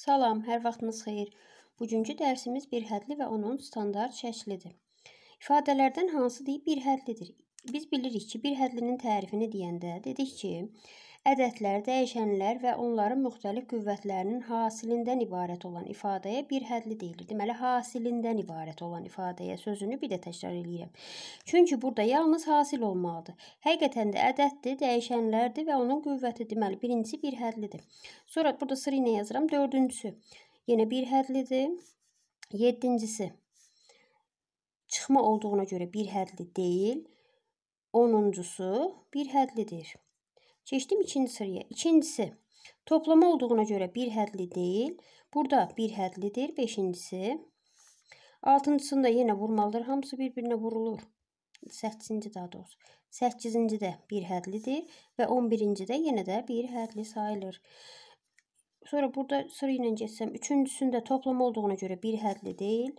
Salam, hər vaxtınız xeyir. Bugünkü dərsimiz bir hədli və onun standart şəklidir. İfadələrdən hansıdır bir hədlidir? Biz bilirik ki, bir hədlinin tərifini deyəndə dedik ki, ədədlər, dəyişənlər və onların müxtəlif qüvvətlərinin hasilindən ibarət olan ifadəyə bir hədli deyilir. Deməli, hasilindən ibarət olan ifadəyə sözünü bir də təkrar eləyirəm. Çünki burada yalnız hasil olmalıdır. Həqiqətən də ədəddir, dəyişənlərdir və onun qüvvəti. Deməli, birincisi bir hədlidir. Sonra burada sıra ilə yazıram. Dördüncüsü yenə bir hədlidir. Yedincisi çıxma olduğuna görə bir hədli deyil. Onuncusu bir hədlidir. Keçdim ikinci sıraya. İkincisi toplama olduğuna görə bir hədli deyil. Burada bir hədlidir. Beşincisi. Altıncısında yenə vurmalıdır. Hamısı bir-birinə vurulur. Səkkizinci daha doğrusu. Səkkizinci də bir hədlidir və 11-ci də yenə də bir hədli sayılır. Sonra burada sıra ilə geçsəm, üçüncüsündə toplama olduğuna görə bir hədli deyil.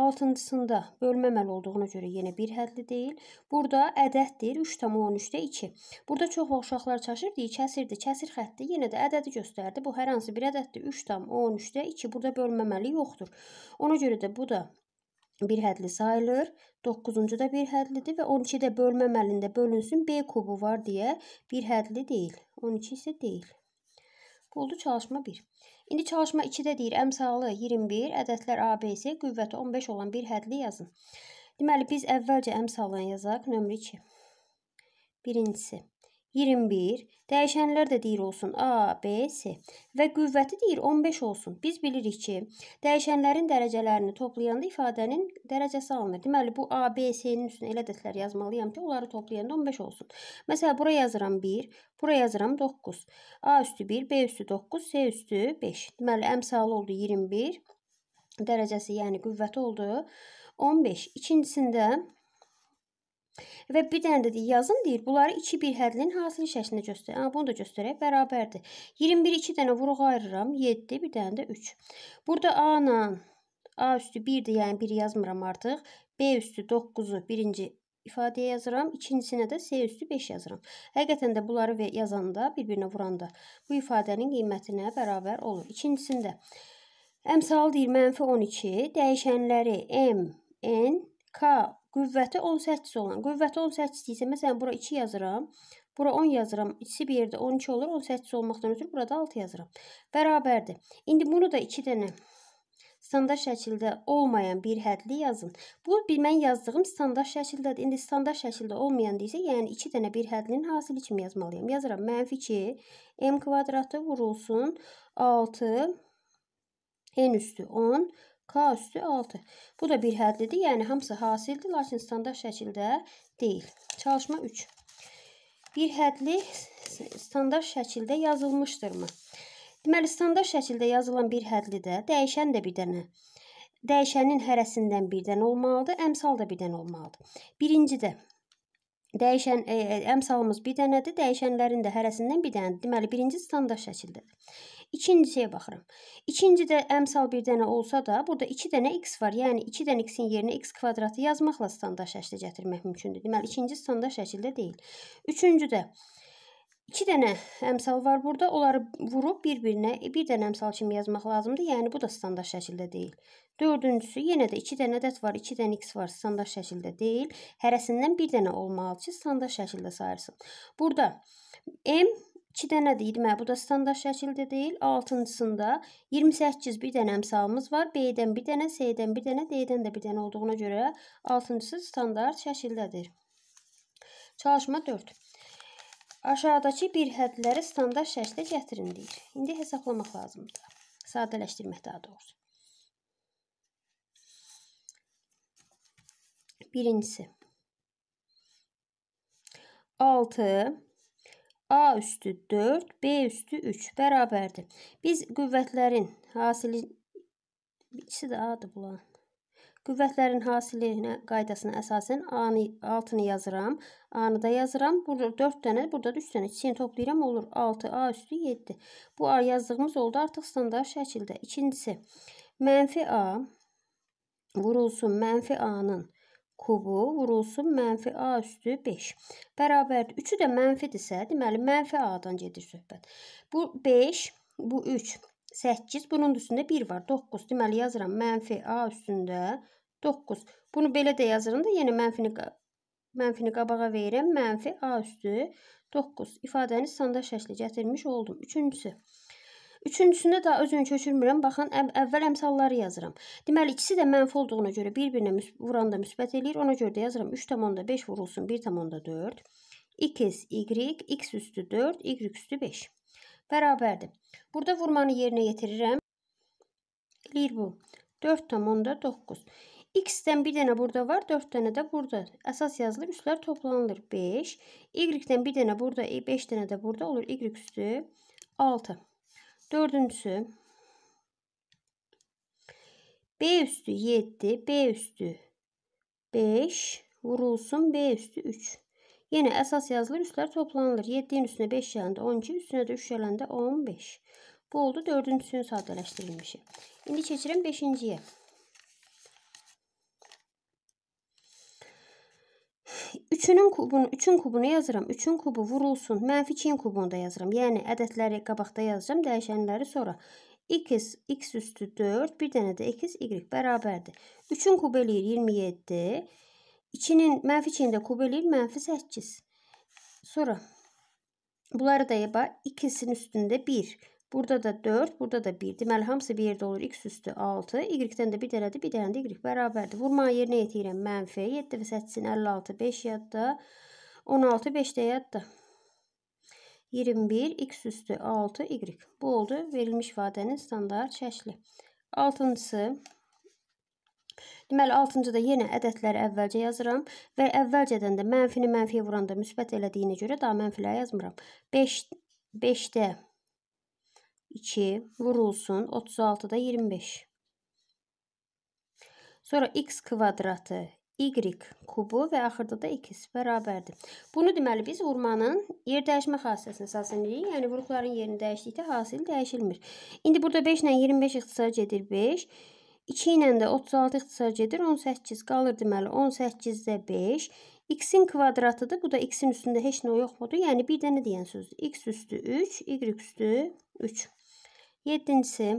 Altıncısında bölməməli olduğuna görə yenə bir hədli deyil. Burada ədəddir 3,13-də 2. Burada çox uşaqlar çaşır, deyir kəsirdir, kəsir xətti yenə də ədədi göstərdi. Bu hər hansı bir ədəddir 3,13-də 2. Burada bölməməli yoxdur. Ona görə də bu da bir hədli sayılır. 9-cu da bir hədlidir və 12-də bölməməlində bölünsün B kubu var deyə bir hədli deyil. 12 isə deyil. Oldu çalışma 1. İndi çalışma 2-də deyir, əmsalı 21, ədədlər ABC, qüvvəti 15 olan bir hədli yazın. Deməli, biz əvvəlcə əmsalını yazaq, nömrə 2. Birincisi, 21. Dəyişənlər də deyir olsun A, B, C və qüvvəti deyir 15 olsun. Biz bilirik ki, dəyişənlərin dərəcələrini toplayanda ifadənin dərəcəsi alınır. Deməli, bu A, B, C-nin üstünə elə ədədlər yazmalıyam ki, onları toplayanda 15 olsun. Məsələn, bura yazıram 1, bura yazıram 9. A üstü 1, B üstü 9, C üstü 5. Deməli, əmsalı oldu 21. Dərəcəsi, yəni qüvvəti oldu 15. İkincisində Və bir dənə də deyir, yazın deyir, bunları 2 bir hədlinin hasili şəklində göstərir. Amma bunu da göstərək, bərabərdir. 21 2 dənə vuruq ayırıram, 7, bir dənə də 3. Burada A ilə A üstü 1-dir, yəni 1 yazmıram artıq. B üstü 9-u birinci ifadəyə yazıram. İkincisine də C üstü 5 yazıram. Həqiqətən də bunları yazanda, bir-birinə vuranda bu ifadənin qiymətinə bərabər olur. İkincisində əmsal deyir mənfi 12, dəyişənləri M, N, K qüvvəti 18 olan. Qüvvəti 18 isə məsələn bura 2 yazıram. Bura 10 yazıram. İkisi bir yerdə 12 olur. 18 olmaqdan ötürü burada 6 yazıram. Bərabərdir. İndi bunu da 2 dənə standart şəkildə olmayan bir hədli yazın. Bu bir mən yazdığım standart şəkildədir. İndi standart şəkildə olmayan isə, yəni 2 dənə bir hədlinin hasili kimi yazmalıyam. Yazıram mənfi 2 m kvadratı vurulsun 6 n üstü 10 K üstü 6. Bu da bir hədlidir. Yəni hamısı hasildir, lakin standart şəkildə deyil. Çalışma 3. Bir hədli standart şəkildə yazılmışdırmı? Deməli, standart şəkildə yazılan bir hədlidə dəyişən də bir dənə, dəyişənin hərəsindən bir dənə olmalıdır, əmsal da bir dənə olmalıdır. Birincidə Dəyişən e, e, əmsalımız bir dənədir, dəyişənlərin də hərəsindən bir dənədir. Deməli, birinci standart şəkildədir. İkincisiyə baxıram. İkincidə əmsal bir dənə olsa da, burada 2 dənə x var. Yəni 2 dənə x-in yerinə x kvadratı yazmaqla standart şəklə gətirmək mümkündür. Deməli, ikinci standart şəkildə deyil. Üçüncüdə 2 dənə əmsal var burada. Onları vurub bir-birinə bir dənə əmsal kimi yazmaq lazımdır. Yəni bu da standart şəkildə deyil. Dördüncüsü yenə də 2 dənə ədəd var, 2 dənə x var, standart şəkildə deyil. Hərəsindən bir dənə olmalıdır ki, standart şəkildə sayırsın. Burada m 2 dənədir. Deməli, bu da standart şəkildə deyil. 6-cısında 28 bir dənə əmsalımız var. B-dən bir dənə, C-dən bir dənə, D-dən də bir dənə olduğuna görə 6-cısı standart şəkildədir. Çalışma 4. Aşağıdakı bir hədləri standart şəklə gətirin deyir. İndi hesablamaq lazımdır. Sadələşdirmək daha doğrusu. Birincisi 6 A üstü 4, B üstü 3 bərabərdir. Biz qüvvətlərin hasili ikisi də A-dır bunlar. Qüvvətlərin hasilinə qaydasına əsasən A-nı altını yazıram. A-nı da yazıram. Burada 4 dənə, burada da 3 dənə. İkisini toplayıram olur 6 A üstü 7. Bu A yazdığımız oldu artıq standart şəkildə. İkincisi mənfi A vurulsun mənfi A-nın kubu vurulsun mənfi A üstü 5. Bərabərdir. 3-ü də mənfidirsə, deməli mənfi A-dan gedir söhbət. Bu 5, bu 3. 8. Bunun üstündə 1 var. 9. Deməli yazıram mənfi A üstündə 9. Bunu belə də yazıram da yenə mənfini mənfini qabağa verirəm. Mənfi A üstü 9. İfadəni standart şəklə gətirmiş oldum. Üçüncüsü. Üçüncüsündə də özünü köçürmürəm. Baxın, əv əvvəl əmsalları yazıram. Deməli, ikisi də mənfi olduğuna görə bir-birinə vuranda müsbət eləyir. Ona görə də yazıram 3,5 vurulsun 1,4. x, y, x üstü 4, y üstü 5. Bərabərdir. Burada vurmanı yerinə yetirirəm. Eləyir bu. 4,9. X-dən bir dənə burada var, 4 dənə də burada. Əsas yazılır, üstlər toplanılır. 5. Y-dən bir dənə burada, 5 e, dənə də burada olur. Y üstü 6. Dördüncüsü B üstü 7, B üstü 5 vurulsun B üstü 3. Yine esas yazılır üstler toplanılır. 7'nin üstüne 5 gelende 12, üstüne de 3 gelende 15. Bu oldu dördüncüsünü sadeleştirilmişi. İndi keçirəm beşinciyə. 3-ün kubunu, 3-ün kubunu yazıram. 3-ün kubu vurulsun. Mənfi 2-nin kubunu da yazıram. Yəni ədədləri qabaqda yazacağam, dəyişənləri sonra. x x üstü 4, bir dənə də x y bərabərdir. 3-ün kubu eləyir 27. 2-nin mənfi 2-ni də kubu eləyir mənfi 8. Sonra bunları da yaba 2-sin üstündə 1. Burada da 4, burada da 1. Deməli, hamısı bir yerdə olur. X üstü 6. Y-dən də bir dənədir, bir dənə də Y bərabərdir. Vurma yerinə yetirirəm. Mənfi 7 və 8-in 56, 5 yadda. 16, 5 də yadda. 21, x üstü 6, y. Bu oldu verilmiş ifadənin standart şəkli. Altıncısı, Deməli 6-cıda yenə ədədləri əvvəlcə yazıram və əvvəlcədən də mənfini mənfiyə vuranda müsbət elədiyinə görə daha mənfiləri yazmıram. 5 5-də 2 vurulsun 36-da 25. Sonra x kvadratı y kubu və axırda da x bərabərdir. Bunu deməli biz vurmanın yer dəyişmə xassəsini əsasən edirik. Yəni vuruqların yerini dəyişdikdə hasil dəyişilmir. İndi burada 5 ilə 25 ixtisar edir 5. 2 ilə də 36 ixtisar gedir. 18 qalır deməli 18-də 5. X-in kvadratıdır. Bu da x-in üstündə heç nə yoxmudur. Yəni bir dənə deyən sözdür. X üstü 3, Y üstü 3. 7-cisi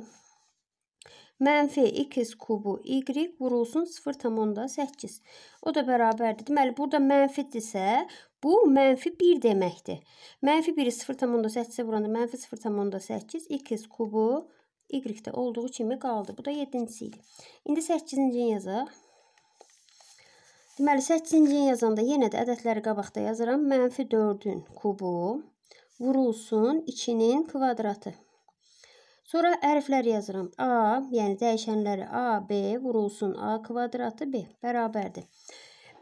mənfi x kubu y vurulsun 0,8. O da bərabərdir. Deməli, burada mənfidirsə, bu mənfi 1 deməkdir. Mənfi 1-i 0,8-ə vuranda mənfi 0,8 x kubu Y-də olduğu kimi qaldı. Bu da 7-ci idi. İndi 8-ci yazaq. Deməli, 8-ci yazanda yenə də ədədləri qabaqda yazıram. Mənfi 4-ün kubu vurulsun 2-nin kvadratı. Sonra hərflər yazıram. A, yəni dəyişənləri A, B vurulsun A kvadratı B bərabərdir.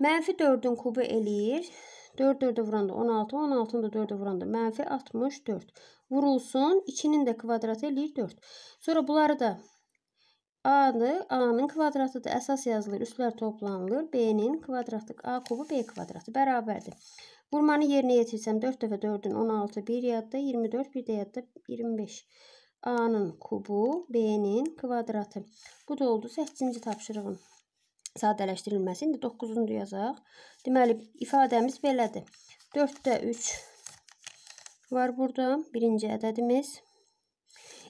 Mənfi 4-ün kubu eləyir 4 4-ə vuranda 16, 16-nı da 4-ə vuranda mənfi 64. Vurulsun, 2-nin də kvadratı eləyir 4. Sonra bunları da A-dır, A-nın kvadratıdır. Əsas yazılır, üstlər toplanılır. B-nin kvadratı, A kubu B kvadratı bərabərdir. Vurmanı yerinə yetirsəm 4 dəfə 4-ün 16, 1 yadda 24, bir də yadda 25. A-nın kubu, B-nin kvadratı. Bu da oldu 8-ci tapşırığım sadələşdirilməsi. İndi 9-cu yazaq. Deməli, ifadəmiz belədir. 4-də 3 var burada. Birinci ədədimiz.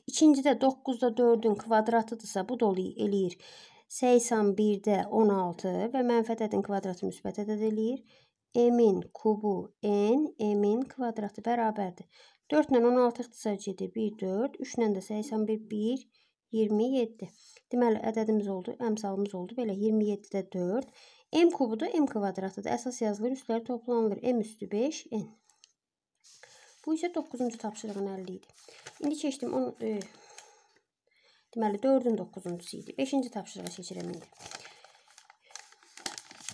İkincidə 9-da 4-ün kvadratıdırsa, bu da eləyir. 81-də 16 və mənfi ədədin kvadratı müsbət ədəd eləyir. M-in kubu n, M-in kvadratı bərabərdir. 4 ilə 16 ixtisar edir. 1, 4. 3 ilə də 81, 1, 27. Deməli, ədədimiz oldu, əmsalımız oldu. Belə 27-də 4. M kubudur, M kvadratıdır. Əsas yazılır, üstləri toplanılır. M üstü 5, N. Bu isə 9-cu tapşırığın əlli idi. İndi keçdim. On, e, deməli, 4-ün 9-cusu idi. 5-ci tapşırığa keçirəm indi.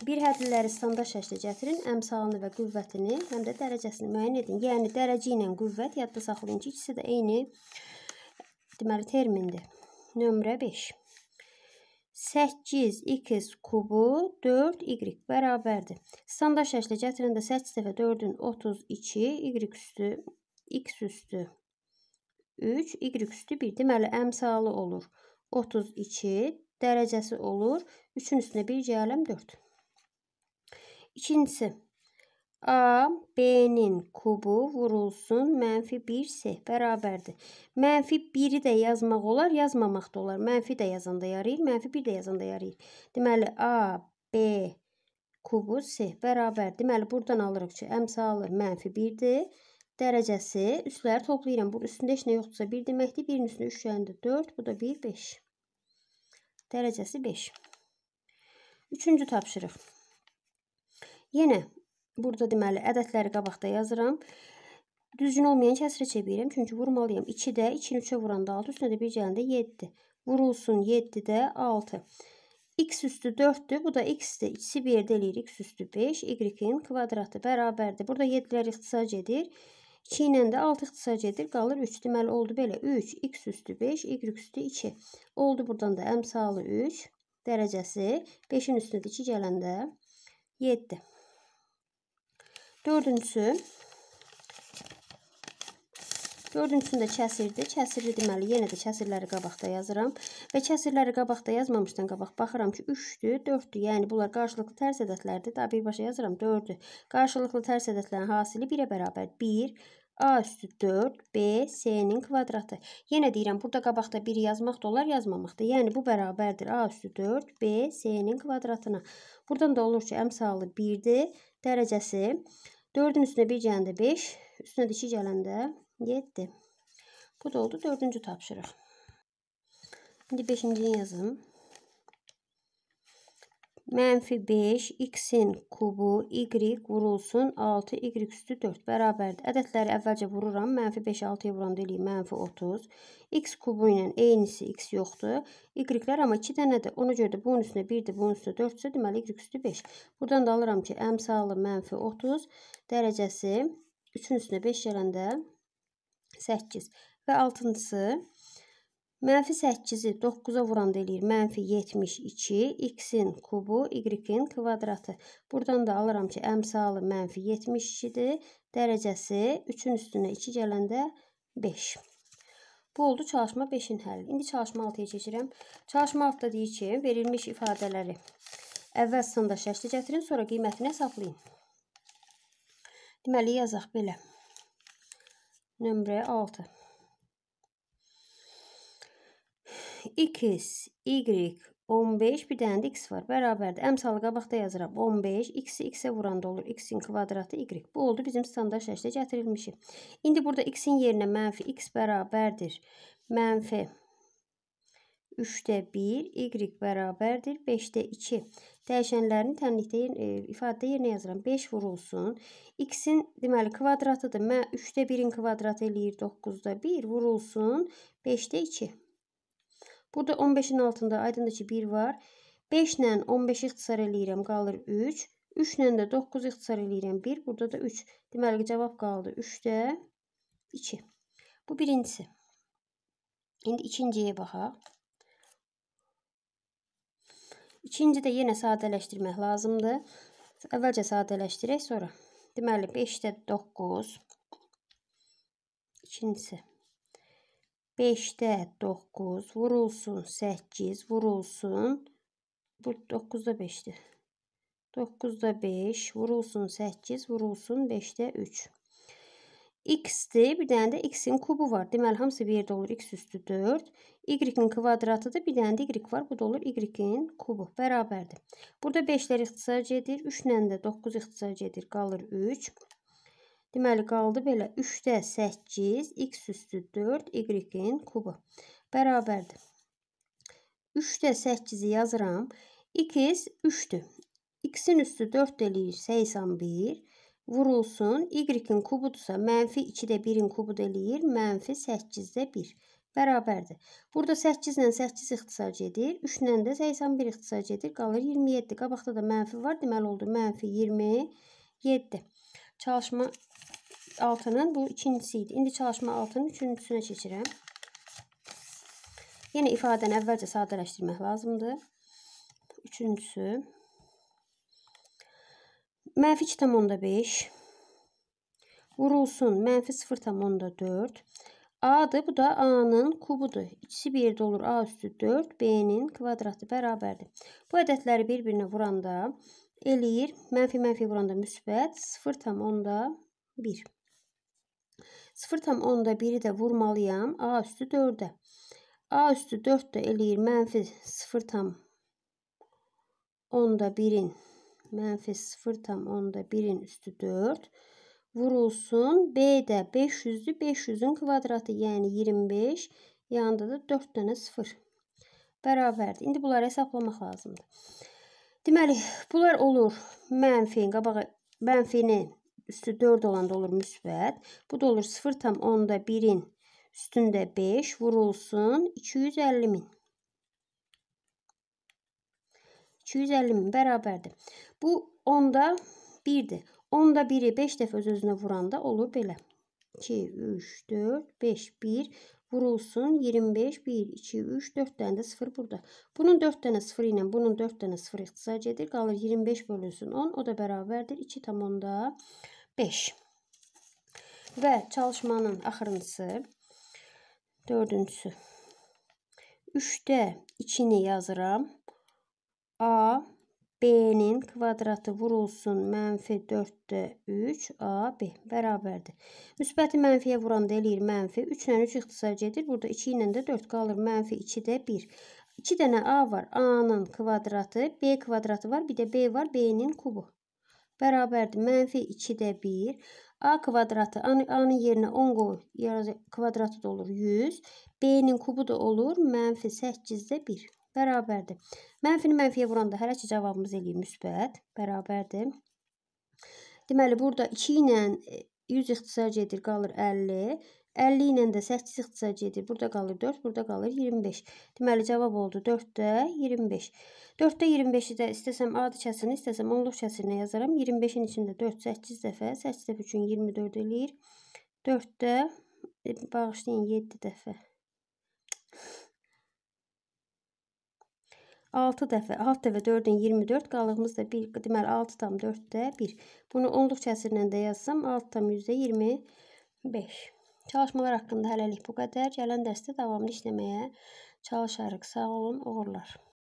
Bir hədliləri standart şəklə gətirin, əmsalını və qüvvətini, həm də dərəcəsini müəyyən edin. Yəni, dərəcə ilə qüvvət yadda saxlayın ki, ikisi də eyni deməli, termindir. Nömrə 5. 8x kubu 4y bərabərdir. Standart şəklə gətirəndə 8 dəfə 4-ün 32, y üstü, x üstü 3, y üstü 1. Deməli, əmsalı olur 32, dərəcəsi olur 3-ün üstünə 1 gələm 4. İkincisi, A, B-nin kubu vurulsun mənfi 1S bərabərdir. Mənfi 1-i də yazmaq olar, yazmamaq da olar. Mənfi də yazanda yarayır, mənfi 1 də yazanda yarayır. Deməli, A, B kubu S bərabər. Deməli, buradan alırıq ki, əmsalı mənfi 1-dir. Dərəcəsi üsləri toplayıram. Bu üstündə heç nə yoxdursa 1 deməkdir. 1-in üstünə 3 gəlində 4, bu da 1, 5. Dərəcəsi 5. Üçüncü tapşırıq. Yenə Burada deməli ədədləri qabaqda yazıram. Düzgün olmayan kəsrə çevirirəm. Çünki vurmalıyam. 2-də 2-ni 3-ə vuranda 6, üstünə də 1 gələndə 7. Vurulsun 7-də 6. x üstü 4-dür. Bu da x-dir. İkisi bir yerdə eləyir. x üstü 5. y-in kvadratı bərabərdir. Burada 7-lər ixtisar edir. 2 ilə də 6 ixtisar edir. Qalır 3. Deməli oldu belə. 3, x üstü 5, y üstü 2. Oldu buradan da əmsalı 3. Dərəcəsi 5-in üstünə 2 gələndə 7. Dördüncüsü Dördüncüsündə kəsirdir. Kəsirli deməli yenə də kəsirləri qabaqda yazıram. Və kəsirləri qabaqda yazmamışdan qabaq baxıram ki 3-dür, 4-dür. Yəni bunlar qarşılıqlı tərs ədədlərdir. Daha birbaşa yazıram 4-dür. Qarşılıqlı tərs ədədlərin hasili 1-ə bərabər 1. A üstü 4, B, S-nin kvadratı. Yenə deyirəm, burada qabaqda 1 yazmaq da olar, yazmamaq da. Yəni, bu bərabərdir A üstü 4, B, S-nin kvadratına. Buradan da olur ki, əmsalı 1-dir. Dərəcəsi 4-ün üstünə 1 gələndə 5, üstünə də 2 gələndə 7. Bu da oldu 4-cü tapşırıq. İndi 5-cini yazım. Mənfi 5, x-in kubu, y vurulsun 6, y üstü 4 bərabərdir. Ədədləri əvvəlcə vururam. Mənfi 5, 6-ya vuranda eləyir mənfi 30. x kubu ilə eynisi x yoxdur. y-lər amma 2 dənədir. Ona görə də bunun üstünə 1-dir, bunun üstünə 4-dürsə, deməli y üstü 5. Buradan da alıram ki, əmsalı mənfi 30 dərəcəsi 3-ün üstünə 5 gələndə 8. Və 6-cısı Mənfi 8-i 9-a vuranda eləyir mənfi 72, x-in kubu, y-in kvadratı. Buradan da alıram ki, əmsalı mənfi 72-dir. Dərəcəsi 3-ün üstünə 2 gələndə 5. Bu oldu çalışma 5-in həlli. İndi çalışma 6-ya keçirəm. Çalışma 6-da deyir ki, verilmiş ifadələri əvvəl sında şəkli gətirin, sonra qiymətini hesablayın. Deməli, yazaq belə. Nömrə 6. X, y, 15 bir dənə də x var. Bərabərdir. Əmsalı qabaqda yazıram. 15, x-i x-ə vuranda olur. x-in kvadratı y. Bu oldu bizim standart şəklə gətirilmişi. İndi burada x-in yerinə mənfi x bərabərdir. Mənfi 3-də 1, y bərabərdir 5-də 2. Dəyişənlərini tənlikdə yer, e, ifadədə yerinə yazıram. 5 vurulsun. X-in deməli kvadratıdır. Mən 3-də 1-in kvadratı eləyir 9-da 1 vurulsun 5-də 2. Burada 15-in altında aydındır ki 1 var. 5 ilə 15 ixtisar eləyirəm, qalır 3. 3 ilə də 9 ixtisar eləyirəm 1. Burada da 3. Deməli cavab qaldı 3-də 2. Bu birincisi. İndi ikinciyə baxaq. İkinci də yenə sadələşdirmək lazımdır. Əvvəlcə sadələşdirək, sonra. Deməli 5-də 9. İkincisi. 5'də 9 vurulsun 8 vurulsun. Bu 9'da 5'dir. 9'da 5 vurulsun 8 vurulsun 5'də 3. X-dir. Bir dənə də X-in kubu var. Deməli, hamısı bir yerdə olur. X üstü 4. Y-in kvadratıdır. Bir dənə də Y var. Bu da olur Y-in kubu. Bərabərdir. Burada 5-lər ixtisar edir. 3 ilə də 9 ixtisar edir. Qalır 3. Deməli, qaldı belə 3-də 8, x üstü 4, y-in kubu. Bərabərdir. 3-də 8-i yazıram. x 3-dür. x-in üstü 4 eləyir 81. Vurulsun. y-in kubudursa mənfi 2-də 1-in kubu eləyir. Mənfi 8-də 1. Bərabərdir. Burada 8 ilə 8 ixtisar edir. 3 ilə də 81 ixtisar edir. Qalır 27. Qabaqda da mənfi var. Deməli oldu mənfi 27. Çalışma 6'nın bu ikincisiydi. İndi çalışma 6'nın üçüncüsünə keçirəm. Yenə ifadəni əvvəlcə sadələşdirmək lazımdır. Üçüncüsü. Mənfi 2,5 vurulsun mənfi 0,4 A'dır. Bu da A'nın kubudur. İkisi bir yerdə olur. A üstü 4, B'nin kvadratı bərabərdir. Bu ədədləri bir-birinə vuranda eləyir. Mənfi mənfi vuranda müsbət 0,1. 0,1-i də vurmalıyam A üstü 4-ə. A üstü 4 də eləyir mənfi 0,1-in mənfi 0,1-in üstü 4 vurulsun. B də 500-dür. 500-ün kvadratı, yəni 25. Yanında da 4 dənə 0 bərabərdir. İndi bunları hesablamaq lazımdır. Deməli, bunlar olur mənfi, qabağa mənfinin üstü 4 olanda olur müsbət. Bu da olur 0,1-in üstündə 5 vurulsun 250 min. 250 min bərabərdir. Bu 10-da 1-dir. 10-da 1-i 5 dəfə öz-özünə vuranda olur belə. 2, 3, 4, 5, 1 vurulsun. 25, 1, 2, 3, 4 dənə də 0 burada. Bunun 4 dənə 0 ilə bunun 4 dənə 0 ixtisac edir. Qalır 25 bölünsün 10. O da bərabərdir. 2 tam onda 5. Və çalışmanın axırıncısı dördüncüsü. 3-də 2-ni yazıram. A B'nin kvadratı vurulsun mənfi 4-də 3 AB bərabərdir. Müsbəti mənfiyə vuranda eləyir mənfi. 3 ilə 3 ixtisar edir. Burada 2 ilə də 4 qalır. Mənfi 2-də 1. 2 dənə A var. A-nın kvadratı, B kvadratı var. Bir də B var. B-nin kubu. Bərabərdir. Mənfi 2-də 1. A kvadratı A-nın yerinə 10 qoy. Kvadratı da olur 100. B-nin kubu da olur mənfi 8-də 1 bərabərdir. Mənfini mənfiyə vuranda hələ ki cavabımız eləyir müsbət, bərabərdir. Deməli, burada 2 ilə 100 ixtisar edir, qalır 50. 50 ilə də 8 ixtisar edir. Burada qalır 4, burada qalır 25. Deməli, cavab oldu 4-də 25. 4-də 25-i də istəsəm adi kəsirini, istəsəm onluq kəsirinə yazaram. 25-in içində 4 8 dəfə, 8 dəfə üçün 24 eləyir. 4-də bağışlayın 7 dəfə. 6 dəfə, 6 dəfə 4-ün 24 qalığımız da 1, deməli 6 tam 4-də 1. Bunu onluq kəsirlə də yazsam 6 tam yüzdə 25. Çalışmalar haqqında hələlik bu qədər. Gələn dərsdə davamlı işləməyə çalışarıq. Sağ olun, uğurlar.